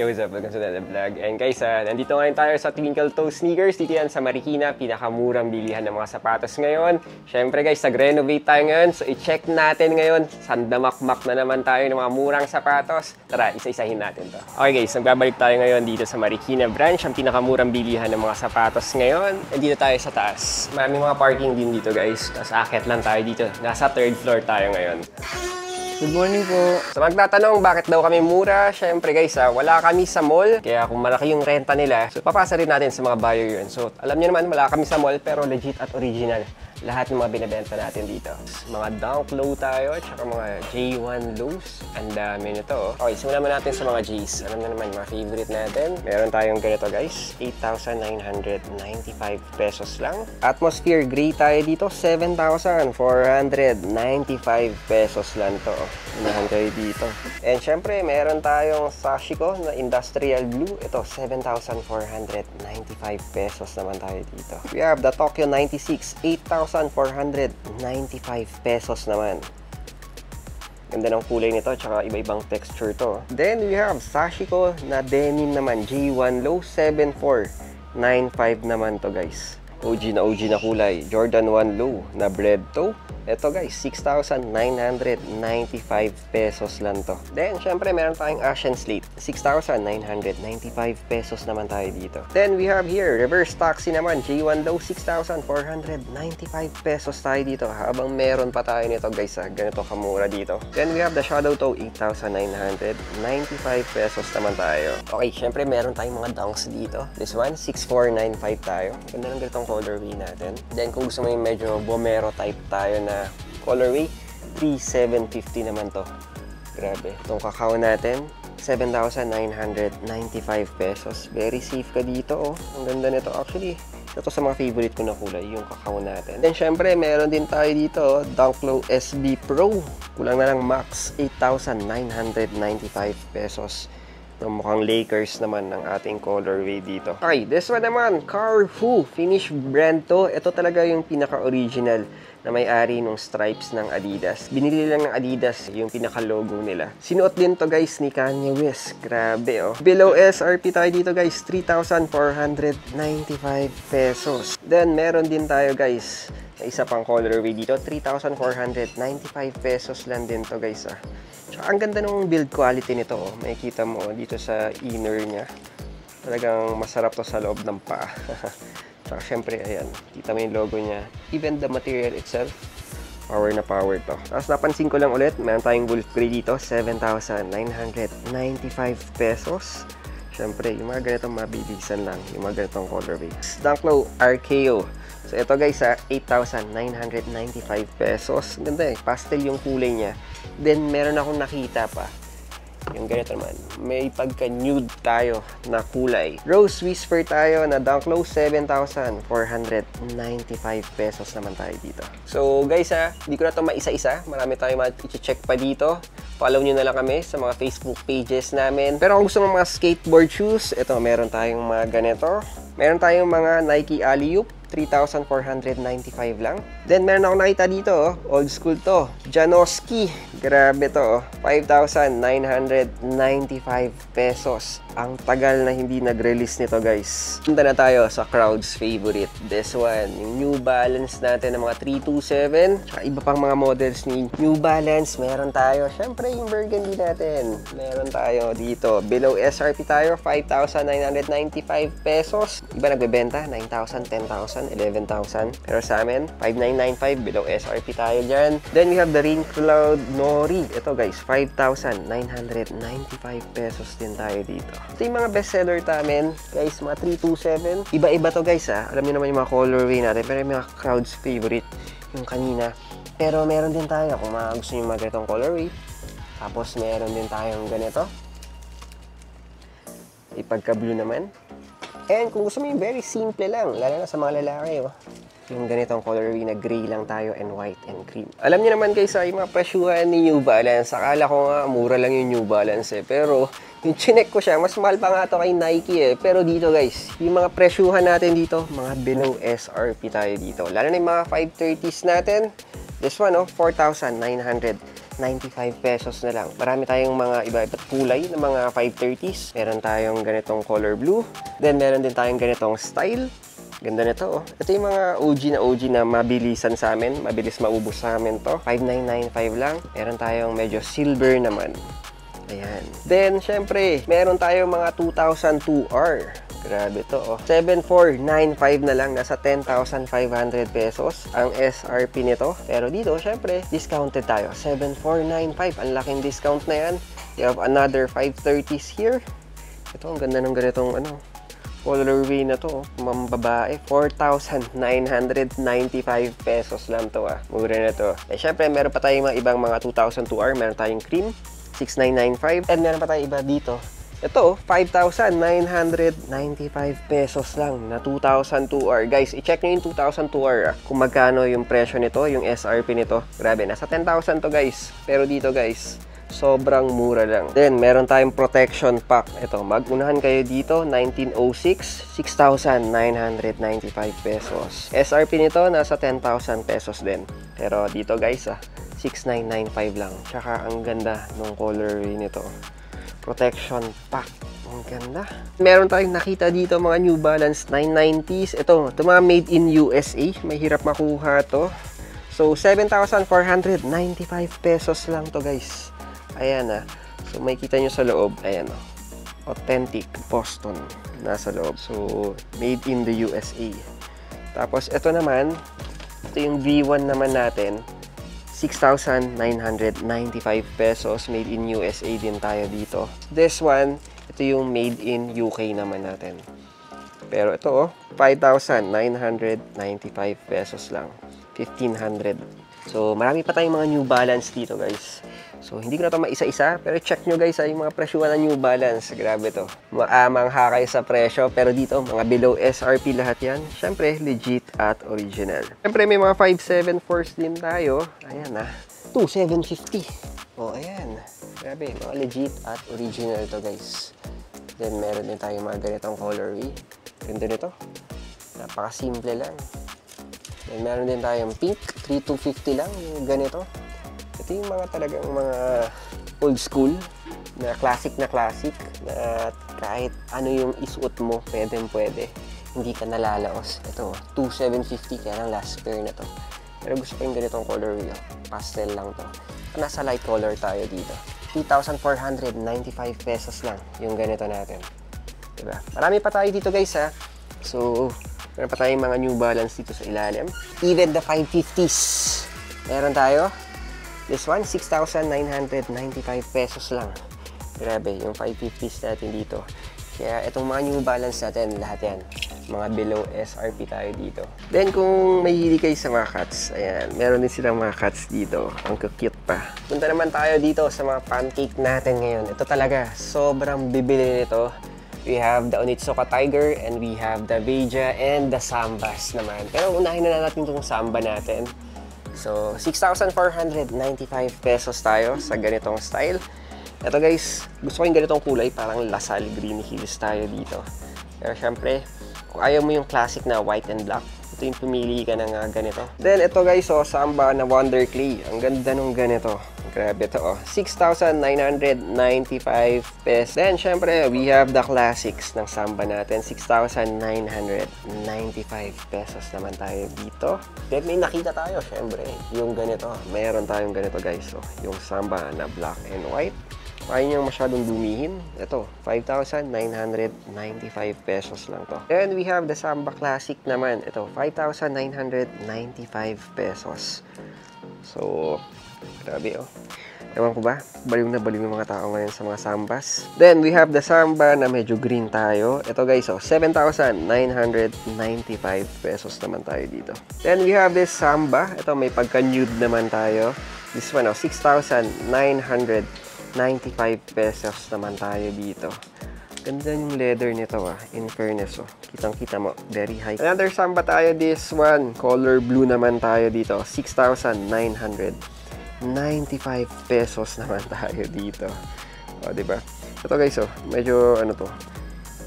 Yo, what's up? Welcome to the vlog. And guys, uh, nandito ngayon tayo sa Twinkle Toe Sneakers. Dito yan sa Marikina, pinakamurang bilihan ng mga sapatos ngayon. Siyempre guys, nag-renovate tayo ngayon. So i-check natin ngayon. Sandamakmak na naman tayo ng mga murang sapatos. Tara, isa-isahin natin to. Okay guys, nagbabalik tayo ngayon dito sa Marikina branch. Ang pinakamurang bilihan ng mga sapatos ngayon. And dito tayo sa taas. Maraming mga parking din dito guys. Tapos akit lang tayo dito. Nasa third floor tayo ngayon. Good morning po. So magtatanong bakit daw kami mura? Syempre guys, ah, wala kami sa mall. Kaya kung malaki yung renta nila, so papasa rin natin sa mga buyer yun. So alam niyo naman, wala kami sa mall pero legit at original lahat ng mga binibenta natin dito. Mga Dunk Low tayo, tsaka mga J1 Lows. Ang dami nito. Oh. Okay, simulan naman natin sa mga J's. Alam na naman, mga favorite natin. Meron tayong ganito guys, 8,995 pesos lang. Atmosphere Gray tayo dito, 7,495 pesos lang to. Unahan kayo dito. And syempre, meron tayong Sashiko na Industrial Blue. Ito, 7,495 pesos naman tayo dito. We have the Tokyo 96, 8,000 1,495 pesos naman. Ganda ng kulay nito, tsaka iba-ibang texture to. Then we have Sashiko na denim naman, J1 Low 7495 naman to guys. OG na OG na kulay. Jordan 1 Low na bread toe. Ito guys, 6,995 pesos lang to. Then, syempre, meron tayong Asian Slate. 6,995 pesos naman tayo dito. Then, we have here, reverse taxi naman. J1 Low, 6,495 pesos tayo dito. Habang meron pa tayo nito guys, ha, ganito kamura dito. Then, we have the Shadow Toe, 8,995 pesos naman tayo. Okay, syempre, meron tayong mga dunks dito. This one, 6,495 tayo. Ganda ng ganitong colorway natin. Then kung gusto mo yung medyo bomero type tayo na colorway, 3,750 naman to. Grabe. Itong kakao natin, 7,995 pesos. Very safe ka dito, oh. Ang ganda nito. Actually, ito sa mga favorite ko na kulay, yung kakao natin. Then, syempre, meron din tayo dito, Dunklow SB Pro. Kulang na lang max, 8,995 pesos na mukhang Lakers naman ng ating colorway dito. Okay, this one naman, Carfu. Finish brand to. Ito talaga yung pinaka-original na may-ari ng stripes ng Adidas. Binili lang ng Adidas yung pinaka-logo nila. Sinuot din to guys ni Kanye West. Grabe oh. Below SRP tayo dito guys, 3,495 pesos. Then meron din tayo guys, isa pang colorway dito, 3,495 pesos lang din to guys ah. Tsaka ang ganda ng build quality nito oh. Makikita mo oh, dito sa inner niya. Talagang masarap to sa loob ng paa. Tsaka syempre, ayan, kita mo yung logo niya. Even the material itself, power na power to. Tapos napansin ko lang ulit, meron tayong Grey dito, 7,995 pesos. Syempre, yung mga ganitong mabilisan lang, yung mga ganitong colorways. Dunklow RKO. So, ito guys ha, 8,995 pesos. Ganda eh, pastel yung kulay niya. Then, meron akong nakita pa yung ganito naman, may pagka-nude tayo na kulay. Rose Whisper tayo na Dunklow, 7,495 pesos naman tayo dito. So guys ha, hindi ko na ito maisa-isa. Marami tayong ma-check pa dito. Follow nyo na lang kami sa mga Facebook pages namin. Pero kung gusto mo mga skateboard shoes, ito, meron tayong mga ganito. Meron tayong mga Nike Alley-Oop 3,495 lang. Then, meron ako nakita dito, oh. old school to. Janoski. Grabe to, oh. 5,995 pesos. Ang tagal na hindi nag-release nito, guys. Punta na tayo sa crowd's favorite. This one, yung New Balance natin ng mga 327. Tsaka iba pang mga models ni New Balance. Meron tayo. Siyempre, yung burgundy natin. Meron tayo dito. Below SRP tayo, 5,995 pesos. Iba nagbebenta, 9,000, 10,000, 11,000. Pero sa amin, 5,995 below SRP tayo dyan. Then we have the Rain Cloud Nori. Ito guys, 5,995 pesos din tayo dito. Ito yung mga bestseller namin. Guys, mga 327. Iba-iba to guys ha. Alam niyo naman yung mga colorway natin. Pero yung mga crowd's favorite. Yung kanina. Pero meron din tayo kung mga gusto nyo mga ganitong colorway. Tapos meron din tayong ganito. Ipagka-blue naman. And kung gusto mo yung very simple lang, lalo na sa mga lalaki, oh. yung ganitong colorway na gray lang tayo and white and cream. Alam niyo naman guys, yung mga presyuhan ni New Balance, akala ko nga mura lang yung New Balance eh. Pero yung chinek ko siya, mas mahal pa nga to kay Nike eh. Pero dito guys, yung mga presyuhan natin dito, mga below SRP tayo dito. Lalo na yung mga 530s natin. This one, oh, 4,995 95 pesos na lang. Marami tayong mga iba-iba't kulay ng mga 530s. Meron tayong ganitong color blue. Then, meron din tayong ganitong style. Ganda nito, oh. Ito yung mga OG na OG na mabilisan sa amin. Mabilis maubos sa amin to. 5995 lang. Meron tayong medyo silver naman. Ayan. Then, syempre, meron tayong mga 2002R. Grabe to, oh. 7495 na lang. Nasa 10,500 pesos ang SRP nito. Pero dito, syempre, discounted tayo. 7495. Ang laking discount na yan. You have another 530s here. Ito, ang ganda ng ganitong, ano, colorway na to, mambabae, 4,995 pesos lang to ah. Mura na to. Eh, syempre, meron pa tayong mga ibang mga 2002R. Meron tayong cream, 6,995. And meron pa tayong iba dito. Ito, 5,995 pesos lang na 2002R. Guys, i-check nyo yung 2002R ah, kung magkano yung presyo nito, yung SRP nito. Grabe, nasa 10,000 to guys. Pero dito guys, sobrang mura lang. Then, meron tayong protection pack. Ito, magunahan kayo dito, 1906, 6,995 pesos. SRP nito, nasa 10,000 pesos din. Pero dito guys, ah, 6,995 lang. Tsaka ang ganda ng colorway nito. Protection pack. Ang ganda. Meron tayong nakita dito mga New Balance 990s. Ito, ito mga made in USA. Mahirap makuha to. So, 7,495 pesos lang to guys. Ayan ah. So, may kita nyo sa loob. Ayan oh. Authentic Boston. Nasa loob. So, made in the USA. Tapos, ito naman. Ito yung V1 naman natin. 6,995 pesos. Made in USA din tayo dito. This one, ito yung made in UK naman natin. Pero ito oh, 5,995 pesos lang. 1,500. So, marami pa tayong mga New Balance dito, guys. So, hindi ko na ito maisa-isa, pero check nyo guys, ay mga presyuhan ng New Balance. Grabe to. Maamang hakay sa presyo, pero dito, mga below SRP lahat yan. Siyempre, legit at original. Siyempre, may mga 574s din tayo. Ayan ah. 2,750. Oh, ayan. Grabe, mga legit at original to guys. Then, meron din tayong mga ganitong colorway. Ganda nito. Napaka-simple lang. Then, meron din tayong pink. 3,250 lang. Yung ganito. Ito yung mga talagang mga old school na classic na classic na kahit ano yung isuot mo, pwede pwede. Hindi ka nalalaos. Ito, 2,750 kaya lang last pair na to. Pero gusto ko yung ganitong color wheel. Pastel lang to. Nasa light color tayo dito. 2,495 pesos lang yung ganito natin. Diba? Marami pa tayo dito guys ha. So, meron pa tayong mga New Balance dito sa ilalim. Even the 550s. Meron tayo. This one, 6,995 pesos lang. Grabe, yung 550s natin dito. Kaya itong mga New Balance natin, lahat yan. Mga below SRP tayo dito. Then kung may hili kayo sa mga cuts, ayan, meron din silang mga cuts dito. Ang cute pa. Punta naman tayo dito sa mga pancake natin ngayon. Ito talaga, sobrang bibili nito. We have the Onitsuka Tiger and we have the Veja and the Sambas naman. Pero unahin na natin itong Samba natin. So, 6,495 pesos tayo sa ganitong style. Ito guys, gusto ko yung ganitong kulay, parang Lasal Green Hills tayo dito. Pero syempre, kung ayaw mo yung classic na white and black, ito yung pumili ka ng uh, ganito. Then ito guys, oh, Samba na Wonder Clay. Ang ganda nung ganito. Grabe to oh. 6,995 pesos. Then syempre, we have the classics ng Samba natin. 6,995 pesos naman tayo dito. Then may nakita tayo, syempre, yung ganito. Mayroon tayong ganito guys. Oh, yung Samba na black and white. Ayaw nyo masyadong dumihin. Ito, 5,995 pesos lang to. Then we have the Samba Classic naman. Ito, 5,995 pesos. So, grabe oh. Ewan ko ba? Baliw na baliw yung mga tao ngayon sa mga sambas. Then, we have the samba na medyo green tayo. Ito guys, oh, 7,995 pesos naman tayo dito. Then, we have this samba. Ito, may pagka-nude naman tayo. This one, oh, 6,995 pesos naman tayo dito. Ganda yung leather nito ah. In fairness oh. Kitang-kita mo. Very high. Another samba tayo. This one. Color blue naman tayo dito. 6,995 pesos naman tayo dito. O, di ba? Ito guys oh. Medyo ano to.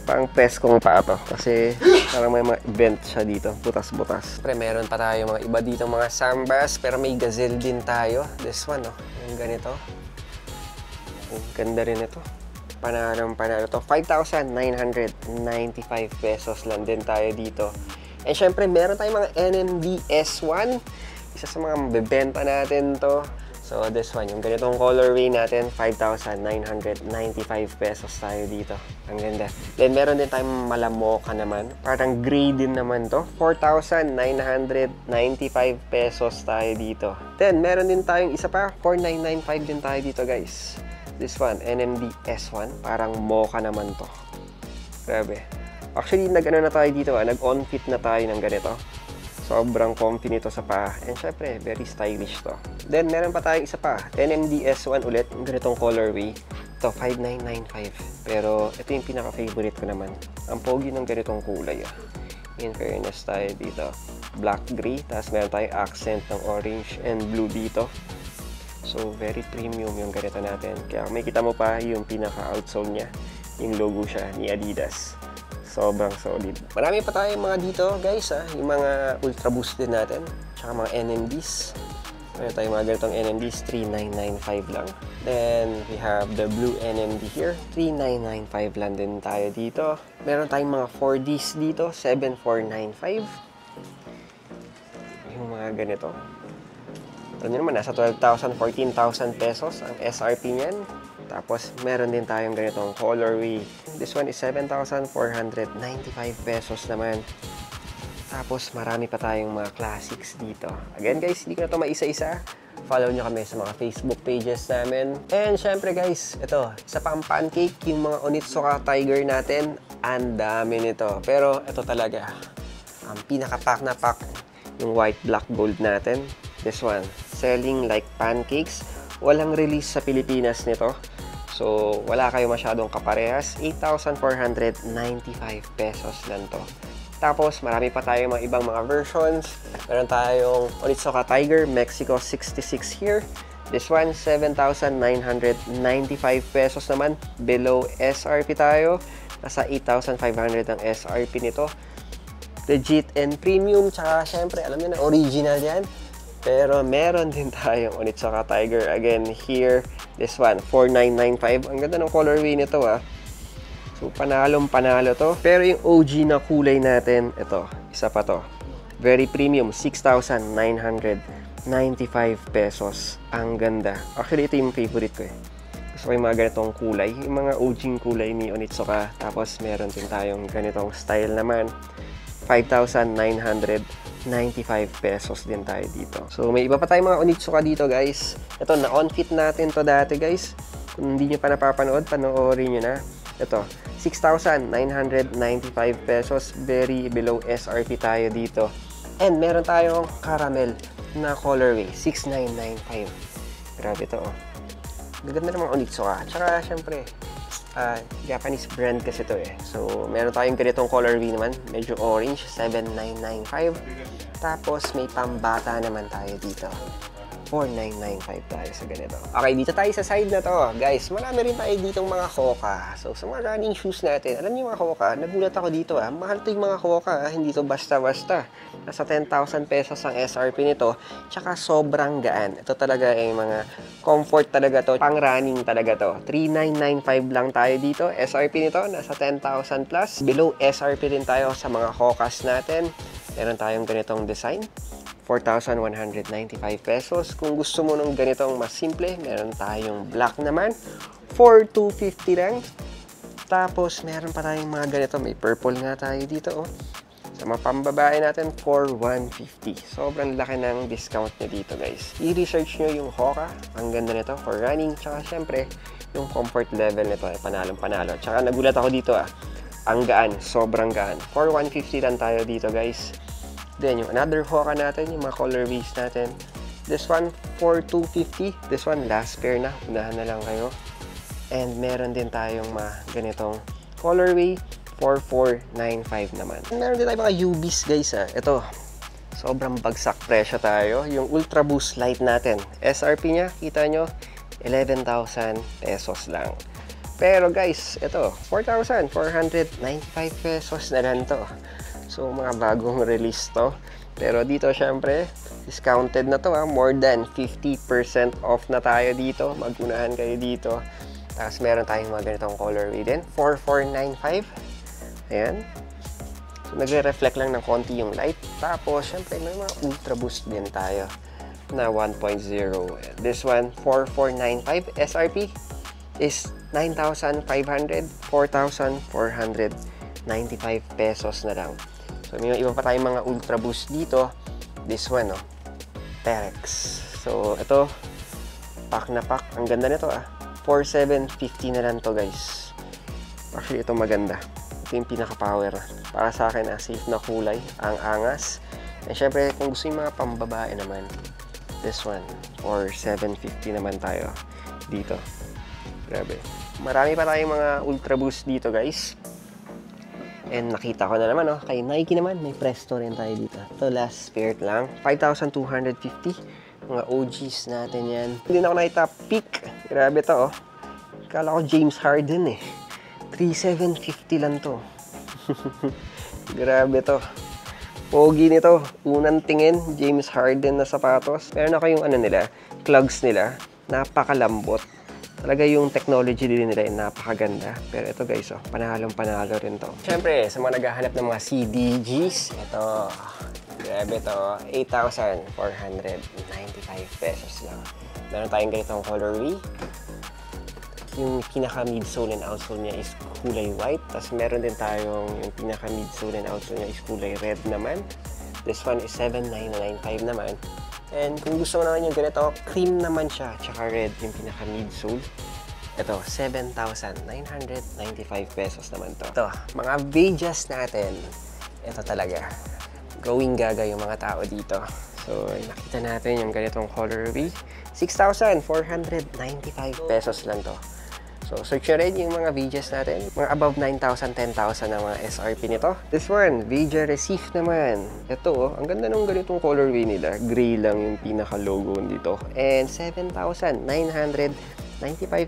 Pang preskong pa to. Kasi parang may mga event siya dito. Butas-butas. Pre, meron pa tayo mga iba dito mga sambas. Pero may gazelle din tayo. This one, oh. Yung ganito. Ang ganda rin ito. Panalong panalo to. 5,995 pesos lang din tayo dito. And syempre, meron tayong mga NMD S1. Isa sa mga mabibenta natin to. So, this one, yung ganitong colorway natin, 5,995 pesos tayo dito. Ang ganda. Then, meron din tayong malamoka naman. Parang gray din naman to. 4,995 pesos tayo dito. Then, meron din tayong isa pa, 4,995 din tayo dito, guys. This one, NMD S1. Parang mocha naman to. Grabe. Actually, nag-ano na tayo dito, ah. nag-on fit na tayo ng ganito. Sobrang comfy nito sa paa. And syempre, very stylish to. Then, meron pa tayong isa pa. NMD S1 ulit. Ganitong colorway. Ito, 5995. Pero, ito yung pinaka-favorite ko naman. Ang pogi ng ganitong kulay. Ah. In fairness tayo dito. Black gray. Tapos meron tayong accent ng orange and blue dito. So, very premium yung ganito natin. Kaya may kita mo pa yung pinaka-outsole niya. Yung logo siya ni Adidas. Sobrang solid. Marami pa tayong mga dito, guys, ha? Yung mga Ultra Boost din natin. Tsaka mga NMDs. Meron tayong mga ganitong NMDs, 3995 lang. Then, we have the blue NMD here. 3995 lang din tayo dito. Meron tayong mga 4Ds dito, 7495. Yung mga ganito. Ano naman, nasa 12,000, 14,000 pesos ang SRP niyan. Tapos, meron din tayong ganitong colorway. This one is 7,495 pesos naman. Tapos, marami pa tayong mga classics dito. Again, guys, hindi ko na ito maisa-isa. Follow nyo kami sa mga Facebook pages namin. And syempre guys, ito, isa pang pancake, yung mga Onitsuka Tiger natin. Ang dami nito. Pero ito talaga, ang pinaka-pack na pack, yung white, black, gold natin. This one, selling like pancakes. Walang release sa Pilipinas nito. So, wala kayo masyadong kaparehas. 8,495 pesos lang to. Tapos, marami pa tayong mga ibang mga versions. Meron tayong Onitsuka Tiger, Mexico 66 here. This one, 7,995 pesos naman. Below SRP tayo. Nasa 8,500 ang SRP nito. Legit and premium. Tsaka, syempre, alam niyo na, original yan. Pero meron din tayong Onitsuka Tiger. Again, here, this one, 4995. Ang ganda ng colorway nito ah. So, panalong panalo to. Pero yung OG na kulay natin, ito, isa pa to. Very premium, 6,995 pesos. Ang ganda. Actually, ito yung favorite ko eh. Gusto ko yung mga ganitong kulay. Yung mga OG kulay ni Onitsuka. Tapos, meron din tayong ganitong style naman. 5,995 pesos din tayo dito. So, may iba pa tayong mga Onitsuka dito, guys. Ito, na-on-fit natin to dati, guys. Kung hindi nyo pa napapanood, panoorin nyo na. Ito, 6,995 pesos. Very below SRP tayo dito. And meron tayong caramel na colorway, 6,995. Grabe to, oh. Gaganda naman Onitsuka. Tsaka, syempre, uh, Japanese brand kasi to eh. So, meron tayong ganitong colorway naman. Medyo orange, 7995. Tapos, may pambata naman tayo dito. 4995 tayo sa ganito. Okay, dito tayo sa side na to. Guys, marami rin tayo ditong mga Hoka. So, sa mga running shoes natin, alam niyo mga Hoka, nagulat ako dito ah. Mahal to yung mga Hoka ah. Hindi to basta-basta. Nasa 10,000 pesos ang SRP nito. Tsaka sobrang gaan. Ito talaga ay mga comfort talaga to. Pang running talaga to. 3995 lang tayo dito. SRP nito, nasa 10,000 plus. Below SRP din tayo sa mga Hokas natin. Meron tayong ganitong design. 4,195 pesos. Kung gusto mo ng ganitong mas simple, meron tayong black naman. 4,250 lang. Tapos, meron pa tayong mga ganito. May purple nga tayo dito, oh. Sa mga pambabae natin, 4,150. Sobrang laki ng discount niya dito, guys. I-research nyo yung Hoka. Ang ganda nito for running. Tsaka, syempre, yung comfort level nito ay panalong-panalo. Tsaka, nagulat ako dito, ah. Ang gaan. Sobrang gaan. 4,150 lang tayo dito, guys. Then, yung another Hoka natin, yung mga colorways natin. This one, for 250. This one, last pair na. Unahan na lang kayo. And meron din tayong mga ganitong colorway, 4495 naman. Meron din tayong mga UBs, guys. Ah. Ito, sobrang bagsak presyo tayo. Yung Ultra Boost Light natin. SRP niya, kita nyo, 11,000 pesos lang. Pero guys, ito, 4,495 pesos na lang to. So, mga bagong release to. Pero dito, syempre, discounted na to ha. More than 50% off na tayo dito. Magunahan kayo dito. Tapos, meron tayong mga ganitong colorway din. 4495. Ayan. So, nagre-reflect lang ng konti yung light. Tapos, syempre, may mga ultra boost din tayo na 1.0. This one, 4495 SRP is 9,500, 4,495 pesos na lang. So, may iba pa tayong mga Ultra Boost dito. This one, no? Terex. So, ito, pack na pack. Ang ganda nito, ah. 4,750 na lang to, guys. Actually, ito maganda. Ito yung pinaka-power. Para sa akin, ah, safe na kulay. Ang angas. And syempre, kung gusto yung mga pambabae naman, this one, or 750 naman tayo dito. Grabe. Marami pa tayong mga Ultra Boost dito, guys. And nakita ko na naman, oh, kay Nike naman, may Presto rin tayo dito. Ito, last spirit lang. 5,250. Mga OGs natin yan. Hindi na ako nakita peak. Grabe to, oh. Kala ko James Harden, eh. 3,750 lang to. Grabe to. Pogi nito. Unang tingin, James Harden na sapatos. Meron ako yung ano nila, clogs nila. Napakalambot. Talaga yung technology din nila ay napakaganda. Pero ito guys, oh, panalong panalo rin to. Siyempre, sa mga naghahanap ng mga CDGs, ito, grabe to, 8,495 pesos lang. Meron tayong ganitong colorway. Yung pinaka midsole and outsole niya is kulay white. Tapos meron din tayong yung pinaka midsole and outsole niya is kulay red naman. This one is 7,995 naman. And kung gusto mo naman yung ganito, cream naman siya, tsaka red yung pinaka midsole. Ito, 7,995 pesos naman to. Ito, mga Vegas natin. Ito talaga. Going gaga yung mga tao dito. So, nakita natin yung ganitong colorway. 6,495 pesos lang to. So, search nyo rin yung mga Vegas natin. Mga above 9,000, 10,000 na mga SRP nito. This one, Veja Receive naman. Ito, oh, ang ganda nung ganitong colorway nila. Gray lang yung pinaka-logo dito. And 7,995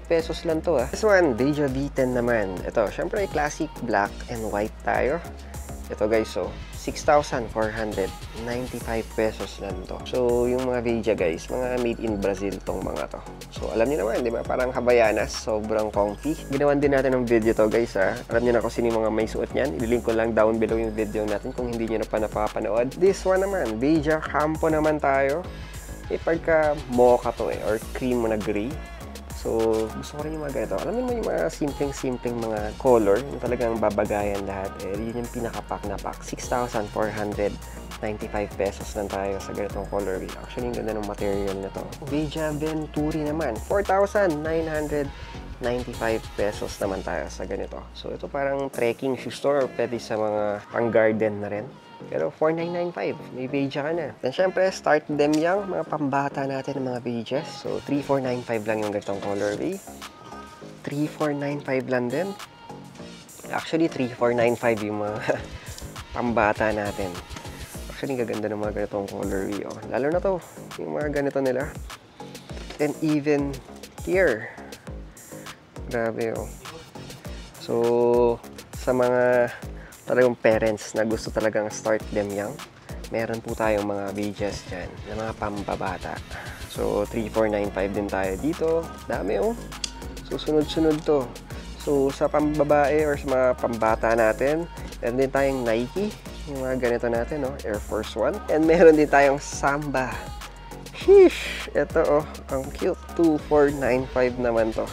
pesos lang to ah. This one, Veja V10 naman. Ito, syempre classic black and white tayo. Ito guys, so 6,495 pesos lang to. So, yung mga Veja guys, mga made in Brazil tong mga to. So, alam niyo naman, di ba? Parang Habayanas, sobrang comfy. Ginawan din natin ng video to guys ha. Alam niyo na kung sino yung mga may suot niyan. Ililink ko lang down below yung video natin kung hindi niyo na pa napapanood. This one naman, Veja Campo naman tayo. Eh, pagka mocha to eh, or cream na gray. So, gusto ko rin yung mga ganito. Alam mo yung mga simpleng-simpleng mga color, yung talagang babagayan lahat. Eh, yun yung pinaka-pack na pack. 6,495 pesos lang tayo sa ganitong colorway. Actually, yung ganda ng material na to. Veja Venturi naman, 4,995 pesos naman tayo sa ganito. So, ito parang trekking shoe store. Pwede sa mga pang-garden na rin. Pero 4,995, may Veja ka na. Then syempre, start them young, mga pambata natin ng mga Vejas. So 3,495 lang yung ganitong colorway. 3,495 lang din. Actually, 3,495 yung mga pambata natin. Actually, gaganda ng mga ganitong colorway. Oh. Lalo na to, yung mga ganito nila. And even here. Grabe, oh. So, sa mga talagang parents na gusto talagang start them young, meron po tayong mga videos dyan na mga pambabata. So, 3495 din tayo dito. Dami oh. So, sunod-sunod to. So, sa pambabae or sa mga pambata natin, meron din tayong Nike. Yung mga ganito natin, no? Air Force One. And meron din tayong Samba. Sheesh! Ito, oh. Ang cute. 2495 naman to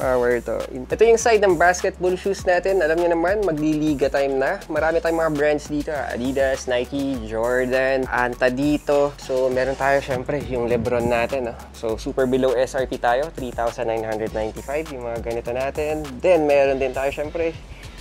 power to. Ito yung side ng basketball shoes natin. Alam niyo naman, magliliga time na. Marami tayong mga brands dito. Adidas, Nike, Jordan, Anta dito. So, meron tayo syempre yung Lebron natin. No? So, super below SRP tayo. 3,995 yung mga ganito natin. Then, meron din tayo syempre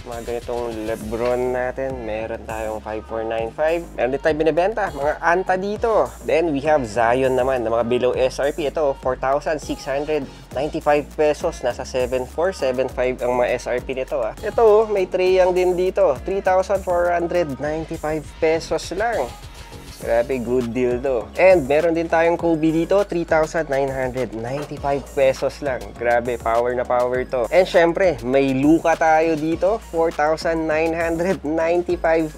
mga ganitong Lebron natin. Meron tayong 5495. Meron din tayo binibenta. Mga Anta dito. Then, we have Zion naman na mga below SRP. Ito, 4,695 pesos. Nasa 7,475 ang mga SRP nito. Ah. Ito, may Treyang din dito. 3,495 pesos lang. Grabe, good deal to. And meron din tayong Kobe dito, 3,995 pesos lang. Grabe, power na power to. And syempre, may Luka tayo dito, 4,995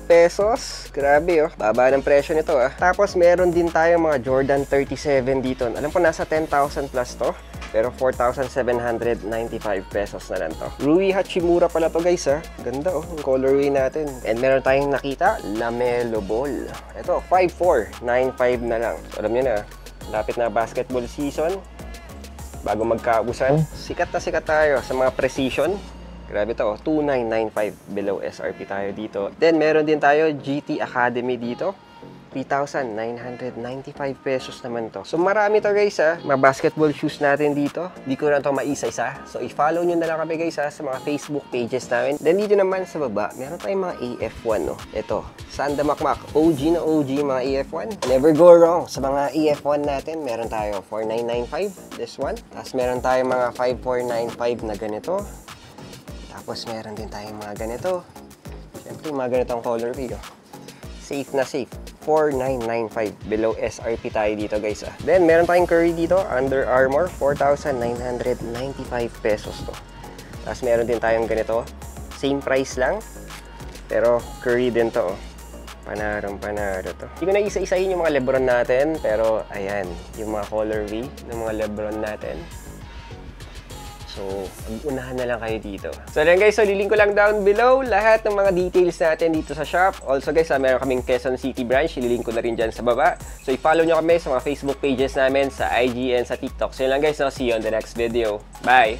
pesos. Grabe oh, baba ng presyo nito ah. Tapos meron din tayong mga Jordan 37 dito. Alam ko nasa 10,000 plus to. Pero 4,795 pesos na lang to. Rui Hachimura pala to guys ha. Ganda oh, yung colorway natin. And meron tayong nakita, Lamelo Ball. Ito, 5,495 na lang. Alam nyo na, lapit na basketball season. Bago magkaubusan, sikat na sikat tayo sa mga precision. Grabe to, oh, 2995 below SRP tayo dito. Then meron din tayo GT Academy dito. 3,995 pesos naman to. So marami to guys ha, mga basketball shoes natin dito. Di ko na to maisa-isa. So i-follow nyo na lang kami guys ha, sa mga Facebook pages namin. Then dito naman sa baba, meron tayong mga AF1 no. Ito, Sanda Makmak, OG na OG mga AF1. Never go wrong sa mga AF1 natin. Meron tayo 4995, this one. Tapos meron tayong mga 5495 na ganito. Tapos meron din tayong mga ganito. Siyempre, mga ganitong colorway. Oh. Safe na safe. 4995 below SRP tayo dito guys ah. Then meron tayong curry dito, Under Armour, 4,995 pesos to. Tapos meron din tayong ganito, same price lang, pero curry din to oh. Panarong panaro to. Hindi ko na isa-isahin yung mga Lebron natin, pero ayan, yung mga colorway ng mga Lebron natin. So, unahan na lang kayo dito. So, then guys, so lilink ko lang down below lahat ng mga details natin dito sa shop. Also guys, ah, meron kaming Quezon City branch. Ililink ko na rin dyan sa baba. So, i-follow nyo kami sa mga Facebook pages namin, sa IG and sa TikTok. So, yun lang guys, no? see you on the next video. Bye!